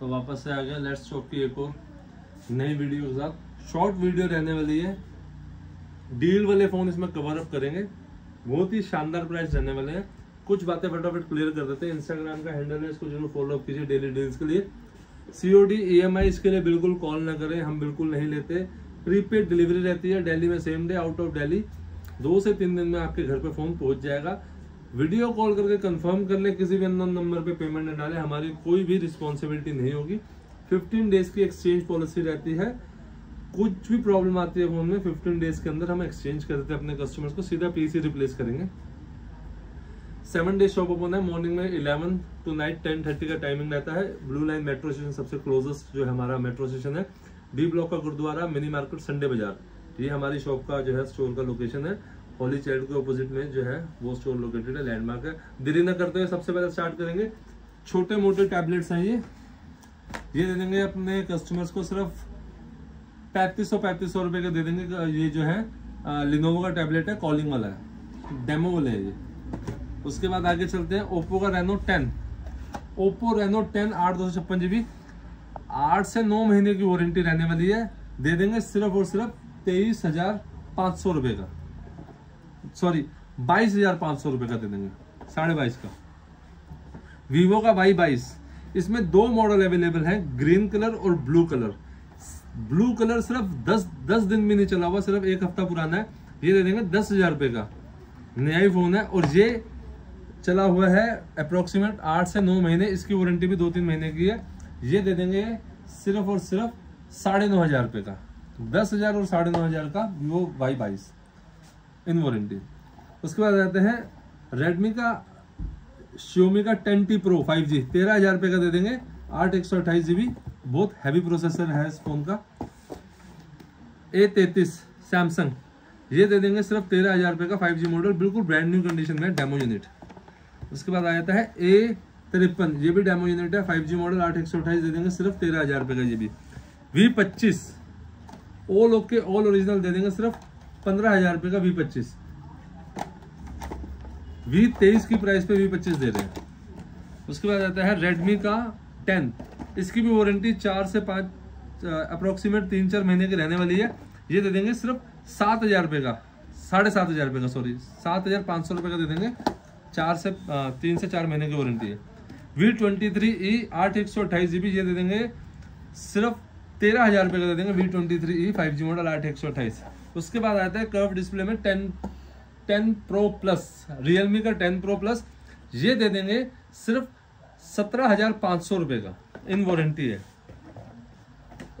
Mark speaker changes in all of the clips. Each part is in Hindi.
Speaker 1: तो वापस से आ गया। लेट्स शॉप की एक और नई वीडियो के साथ। शॉर्ट वीडियो रहने वाली है। डील वाले फ़ोन इसमें कवर अप करेंगे। बहुत ही शानदार प्राइस रहने वाले हैं। कुछ बातें फटाफट क्लियर कर देते हैं। इंस्टाग्राम का हैंडल है, इसको ज़रूर फॉलो अप कीजिए डेली डील्स के लिए। सीओडी ईएमआई इसके लिए बिल्कुल कॉल ना करें। हम बिल्कुल नहीं लेते। प्रीपेड डिलीवरी रहती है। दिल्ली में same day out of Delhi दो से तीन दिन में आपके घर पे फ़ोन पहुँच जाएगा। वीडियो कॉल करके कंफर्म कर ले, किसी भी अननोन नंबर पे पेमेंट न डाले, हमारी कोई भी रिस्पॉन्सिबिलिटी नहीं होगी। 15 डेज़ की एक्सचेंज पॉलिसी रहती है। कुछ भी प्रॉब्लम आती है फ़ोन में 15 डेज़ के अंदर हम एक्सचेंज कर देते हैं अपने कस्टमर्स को, सीधा पीसी रिप्लेस करेंगे। सेवन डेज़ शॉप ओपन है मॉर्निंग में 11 टू नाइट 10:30 का टाइमिंग रहता है। ब्लू लाइन मेट्रो स्टेशन सबसे क्लोजेस्ट जो है हमारा मेट्रो स्टेशन है। डी ब्लॉक का गुरुद्वारा मिनी मार्केट संडे बाज़ार। ये हमारी शॉप का जो है स्टोर का लोकेशन है। होली चाइल्ड के ऑपोजिट में जो है, वो स्टोर लोकेटेड है लैंडमार्क है। देरी न करते हुए सबसे पहले स्टार्ट करेंगे। छोटे मोटे टैबलेट्स हैं ये। ये दे देंगे अपने कस्टमर्स को सिर्फ़ पैंतीस सौ पैंतीस सौ रुपए का दे देंगे। ये जो है लिनोवो का टैबलेट है कॉलिंग वाला है। डेमो वाले है ये। उसके बाद आगे चलते हैं। ओप्पो का Reno ten Oppo Reno ten आठ दो सौ छप्पन जीबी आठ से नौ महीने की वारंटी रहने वाली है। दे देंगे सिर्फ़ और सिर्फ़ तेईस हज़ार पाँच सौ रुपए का। सॉरी बाईस हज़ार पाँच सौ रुपए का दे देंगे। साढ़े बाईस का। वीवो का वाई बाईस। इसमें दो मॉडल अवेलेबल है ग्रीन कलर और ब्लू कलर ब्लू कलर सिर्फ़ दस दस दिन भी नहीं चला हुआ, सिर्फ़ एक हफ़्ता पुराना है। ये दे देंगे दस हज़ार रुपए का। नया ही फ़ोन है और ये चला हुआ है अप्रोक्सीमेट आठ से नौ महीने। इसकी वारंटी भी दो तीन महीने की है। ये दे देंगे सिर्फ़ और सिर्फ़ साढ़े नौ हज़ार रुपए का। दस हज़ार और साढ़े नौ हज़ार का वीवो वाई बाईस। इन वारंटी उसके बाद आते हैं रेडमी का श्योमी का ten T pro five G तेरह हज़ार रुपए का दे देंगे। आठ, एक सौ अट्ठाईस जीबी बहुत हैवी प्रोसेसर है इस फ़ोन का। ए तैतीस सैमसंग ये दे देंगे सिर्फ़ तेरह हज़ार रुपये का फाइव जी मॉडल बिल्कुल ब्रांड न्यू कंडीशन में डेमो यूनिट उसके बाद आ जाता है ए तिरपन, ये भी डेमो यूनिट है फाइव जी मॉडल आठ, एक सौ अट्ठाईस दे देंगे सिर्फ़ तेरह हज़ार रुपए का ये भी वी पच्चीस ऑल ओके ऑल ओरिजिनल दे देंगे सिर्फ़ पंद्रह हज़ार रुपए का वी पच्चीस। वी तेईस की प्राइस पे वी पच्चीस दे रहे हैं। उसके बाद आता है रेडमी का टेन। इसकी भी वारंटी चार से पाँच अप्रोक्सीमेट तीन चार महीने की रहने वाली है। ये दे देंगे सिर्फ़ सात हज़ार रुपये का, साढ़े सात हज़ार रुपये का सॉरी सात हज़ार पाँच सौ रुपये का दे देंगे। चार से तीन से चार महीने की वारंटी है। वी ट्वेंटी थ्री ई आठ एक सौ अट्ठाईस जीबी ये दे देंगे। सिर्फ़ तेरह हज़ार रुपये का दे देंगे V twenty three E five G model आठ एक सौ अट्ठाईस। उसके बाद आता है कर्व डिस्प्ले में ten ten pro plus Realme का टेन प्रो प्लस ये दे देंगे सिर्फ़ सत्रह हज़ार पाँच सौ रुपए का इन वारंटी है।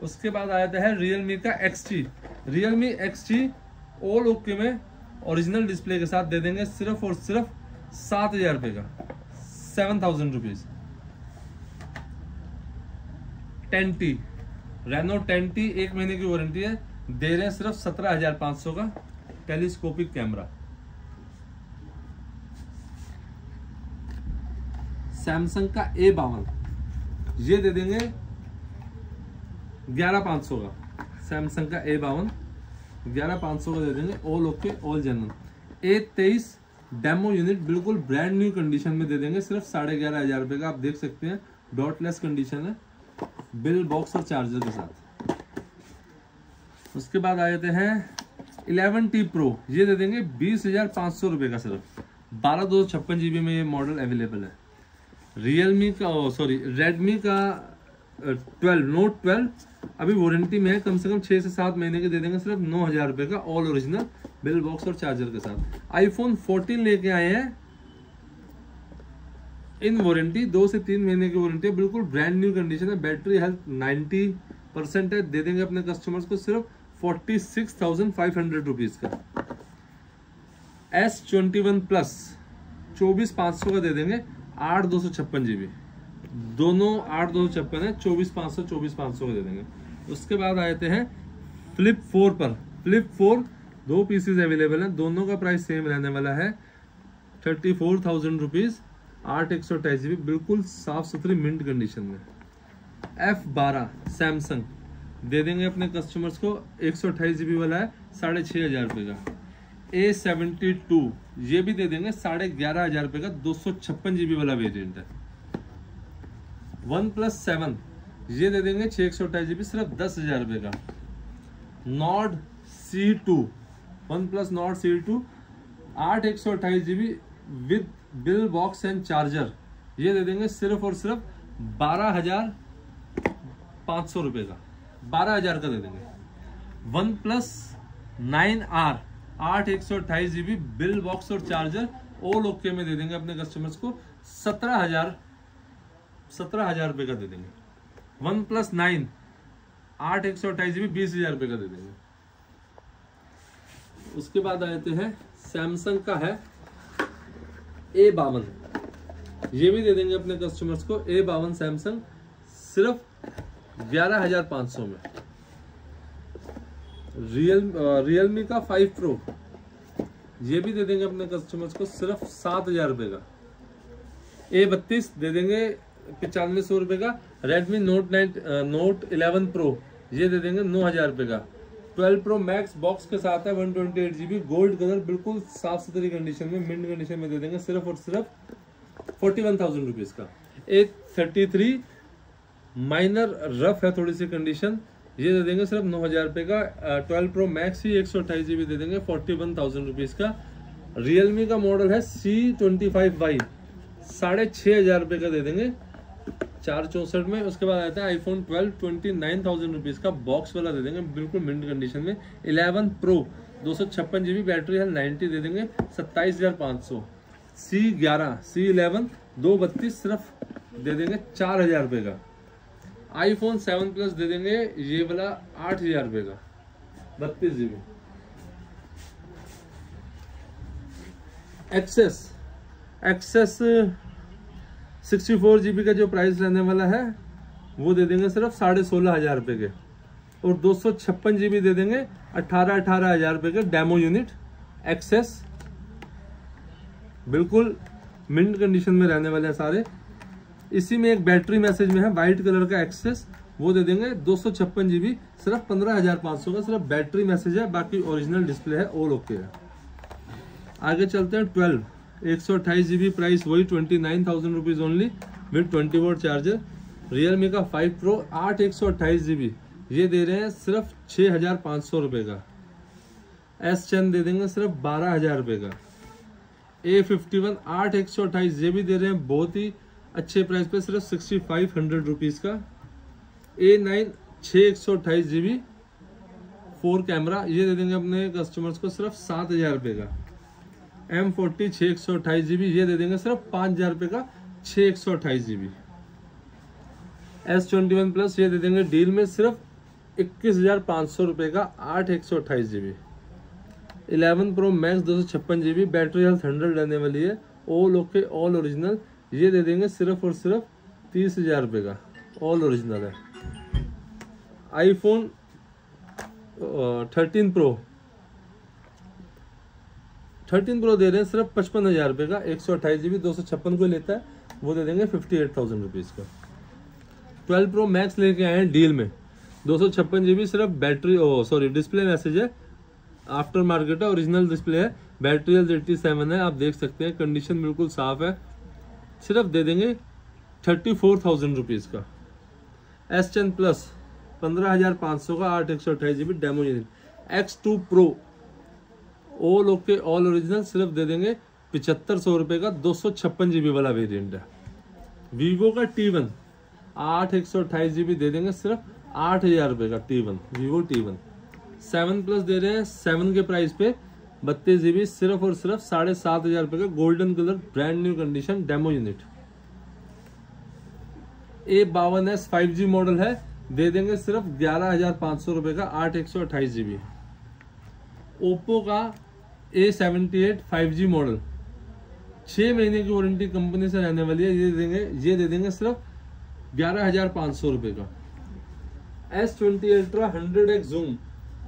Speaker 1: उसके बाद आ जाता है रियलमी का X T Realme X T all okay में ओरिजिनल डिस्प्ले के साथ दे देंगे सिर्फ़ और सिर्फ़ सात हज़ार रुपए का seven thousand rupees ten T Reno ten T एक महीने की वारंटी है दे रहे हैं सिर्फ़ सत्रह हज़ार पाँच सौ का टेलीस्कोपिक कैमरा। सैमसंग का ए बावन। ये दे देंगे ग्यारह पाँच सौ का। सैमसंग का ए बावन, ग्यारह पाँच सौ का दे देंगे all okay all general A तेईस डेमो यूनिट बिल्कुल ब्रांड न्यू कंडीशन में दे देंगे, सिर्फ़ साढ़े ग्यारह हज़ार रुपए का। आप देख सकते हैं डॉटलेस कंडीशन है बिल बॉक्स और चार्जर के साथ। उसके बाद आ जाते हैं इलेवन टी प्रो। ये दे देंगे बीस हज़ार पाँच सौ रुपये का सिर्फ़। बारह दो छप्पन जीबी में ये मॉडल अवेलेबल है। रियलमी का सॉरी, रेडमी का ट्वेल्व, नोट ट्वेल्व। अभी वारंटी में है, कम से कम छः से सात महीने के दे देंगे सिर्फ़ नौ हज़ार रुपये का ऑल ओरिजिनल बिल बॉक्स और चार्जर के साथ। आईफोन 14 लेके आए हैं। इन वारंटी, दो से तीन महीने की वारंटी है। बिल्कुल ब्रांड न्यू कंडीशन है। बैटरी हेल्थ 90 परसेंट है। दे देंगे अपने कस्टमर्स को सिर्फ़ forty six thousand five hundred rupees का। एस ट्वेंटी वन प्लस चौबीस पाँच सौ का दे देंगे, आठ दो सौ छप्पन जी बी दोनों आठ दो सौ छप्पन है, चौबीस पाँच सौ, चौबीस पाँच सौ का दे देंगे। उसके बाद आ जाते हैं फ्लिप फोर पर। फ्लिप फोर दो पीसेस अवेलेबल हैं, दोनों का प्राइस सेम रहने वाला है, थर्टी फोर थाउज़ेंड रुपीज़ आठ एक सौ अट्ठाईस जीबी, बिल्कुल साफ़ सुथरी मिंट कंडीशन में। एफ़ बारह सैमसंग दे देंगे अपने कस्टमर्स को, एक सौ अट्ठाईस जीबी वाला है, साढ़े छः हज़ार रुपये का। ए सेवेंटी टू, ये भी दे देंगे, साढ़े ग्यारह हज़ार रुपये का, दो सौ छप्पन जीबी वाला वेरियंट है। वन प्लस सेवन, ये दे देंगे छः एक सौ अट्ठाईस जीबी सिर्फ़ दस हज़ार रुपये का। Nord CE two, OnePlus Nord CE two, आठ एक सौ अट्ठाईस G B with bill box and charger, ये दे देंगे सिर्फ़ और सिर्फ़ बारह हज़ार पाँच सौ रुपये का। बारह हज़ार का दे देंगे। वन प्लस नाइन आर आठ एक सौ अट्ठाईस जीबी बिल बॉक्स और चार्जर ऑल ओके में दे देंगे अपने कस्टमर्स को। सत्रह हज़ार सत्रह हज़ार रुपये का दे देंगे। वन प्लस नाइन आठ एक सौ अट्ठाईस जीबी बीस हज़ार रुपये का दे देंगे। उसके बाद आते हैं सैमसंग का है ए बावन। ये भी दे देंगे अपने कस्टमर्स को ए बावन सैमसंग सिर्फ़ ग्यारह हज़ार पाँच सौ में। रियल रियलमी का फाइव प्रो ये भी दे देंगे अपने कस्टमर्स को, सिर्फ़ सात हज़ार रुपये का। ए बत्तीस दे देंगे, पचानवे सौ रुपये का। Redmi note nine note eleven pro ये दे देंगे नौ हज़ार रुपये का। ट्वेल्व प्रो मैक्स बॉक्स के साथ है one twenty eight GB gold colour बिल्कुल साफ़ सुथरी कंडीशन में मिंट कंडीशन में दे देंगे, सिर्फ़ और सिर्फ़ फोर्टी वन थाउज़ेंड रुपीज़ का। A thirty three minor rough है थोड़ी सी कंडीशन ये दे देंगे सिर्फ़ नौ हज़ार रुपये का ट्वेल्व प्रो मैक्स ही एक सौ अट्ठाईस जीबी दे देंगे, फोर्टी वन थाउज़ेंड रुपीज़ का। रियलमी का मॉडल है सी ट्वेंटी फाइव वाई साढ़े छः हज़ार रुपये का दे देंगे। चार चौसठ में, उसके बाद आता है iPhone 12 twenty nine thousand rupees का बॉक्स वाला दे देंगे, बिल्कुल मिंट कंडीशन में। 11 प्रो दो सौ छप्पन जीबी बैटरी है 90 दे देंगे, सत्ताईस हज़ार पाँच सौ। सी ग्यारह सी इलेवन दो बत्तीस सिर्फ़ दे देंगे चार हज़ार रुपये का। आईफोन सेवन प्लस दे देंगे ये वाला आठ हज़ार रुपये का। बत्तीस GB XS XS sixty four G का जो प्राइस रहने वाला है वो दे देंगे सिर्फ़ साढ़े सोलह हज़ार रुपये के। और दो सौ छप्पन जी दे देंगे अट्ठारह अठारह हज़ार रुपये के डेमो यूनिट एक्सेस बिल्कुल मिंट कंडीशन में रहने वाले हैं सारे। इसी में एक बैटरी मैसेज में है वाइट कलर का एक्सेस, वो दे देंगे दो सौ छप्पन जीबी, सिर्फ़ पंद्रह हज़ार पाँच सौ का सिर्फ़ बैटरी मैसेज है, बाकी ओरिजिनल डिस्प्ले है ऑल ओके है। आगे चलते हैं ट्वेल्व एक सौ अट्ठाईस जी बी प्राइस वही twenty nine thousand rupees only with twenty watt charger Realme का फाइव प्रो आठ एक सौ अट्ठाईस जी बी ये दे रहे हैं सिर्फ़ छः हज़ार पाँच सौ रुपये का। एस टेन दे देंगे सिर्फ़ बारह हज़ार रुपये का। ए फिफ्टी वन आठ एक सौ अट्ठाईस, ये भी दे रहे हैं, बहुत ही अच्छे प्राइस पे सिर्फ़ सिक्सटी फाइव हंड्रेड रुपीज़ का। ए नाइन छः एक सौ अट्ठाईस जी बी फोर कैमरा ये दे देंगे अपने कस्टमर्स को सिर्फ़ सात हज़ार रुपये का। एम फोर्टी छः एक सौ अट्ठाईस जी बी ये दे देंगे सिर्फ़ पाँच हज़ार रुपये का छः एक सौ अट्ठाईस G B S twenty one plus ये दे देंगे डील में सिर्फ़ इक्कीस हज़ार पाँच सौ रुपये का आठ एक सौ अट्ठाईस G B eleven pro max दो सौ छप्पन G B battery health hundred रहने वाली है। ऑल ओके ऑल ओरिजिनल ये दे देंगे सिर्फ़ और सिर्फ़ तीस हज़ार रुपये का ऑल ओरिजिनल है। IPhone thirteen pro thirteen pro दे रहे हैं सिर्फ़ पचपन हज़ार रुपये का, एक सौ अट्ठाईस जीबी दो सौ छप्पन को लेता है, वो दे देंगे फिफ्टी एट थाउज़ेंड रुपीज़ का। ट्वेल्व प्रो मैक्स लेके आए हैं डील में, दो सौ छप्पन जीबी सिर्फ़ battery oh sorry display message है आफ्टर मार्केट है ओरिजिनल डिस्प्ले है बैटरी एल एट्टी सेवन है, आप देख सकते हैं कंडीशन बिल्कुल साफ़ है। सिर्फ़ दे देंगे थर्टी फोर थाउज़ेंड रुपीज़ का। एस टेन प्लस पंद्रह हज़ार पाँच सौ का आठ एक सौ अट्ठाईस G B demo unit X two pro all okay all original सिर्फ़ दे देंगे पिछहत्तर सौ रुपये का दो सौ छप्पन जी बी वाला वेरियंट है। वीवो का टी वन आठ एक सौ अट्ठाईस जी बी दे देंगे सिर्फ़ आठ हज़ार रुपये का T one Vivo T one seven plus दे रहे हैं सेवन के प्राइस पे बत्तीस जीबी सिर्फ़ और सिर्फ़ साढ़े सात हज़ार रुपये का golden colour brand new condition demo unit A बावन एस फाइव जी मॉडल है, दे देंगे सिर्फ़ ग्यारह हज़ार पाँच सौ रुपये का आठ एक सौ अट्ठाईस जीबी। ओप्पो का A seventy eight five G model छः महीने की वारंटी कंपनी से रहने वाली है, ये दे देंगे, ये दे देंगे सिर्फ़ ग्यारह हज़ार पाँच सौ रुपये का। S twenty ultra hundred X zoom,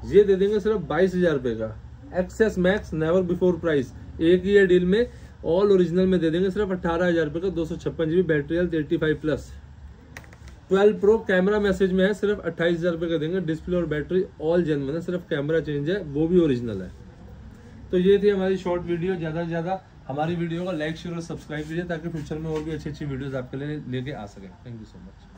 Speaker 1: ये दे देंगे सिर्फ़ बाईस हज़ार रुपये का। XS max never before price एक ही डील में ऑल ओरिजिनल में दे देंगे, सिर्फ़ अट्ठारह हज़ार रुपये का दो सौ छप्पन G B battery health eighty five plus twelve pro camera message में है, सिर्फ़ अट्ठाईस हज़ार रुपये का देंगे डिस्प्ले और बैटरी ऑल जेनवन है सिर्फ़ कैमरा चेंज है, वो भी ओरिजिनल है. तो ये थी हमारी शॉर्ट वीडियो ज़्यादा से ज़्यादा हमारी वीडियो को लाइक शेयर और सब्सक्राइब कीजिए, ताकि फ्यूचर में और भी अच्छी अच्छी वीडियोस आपके लिए लेके आ सके. Thank you so much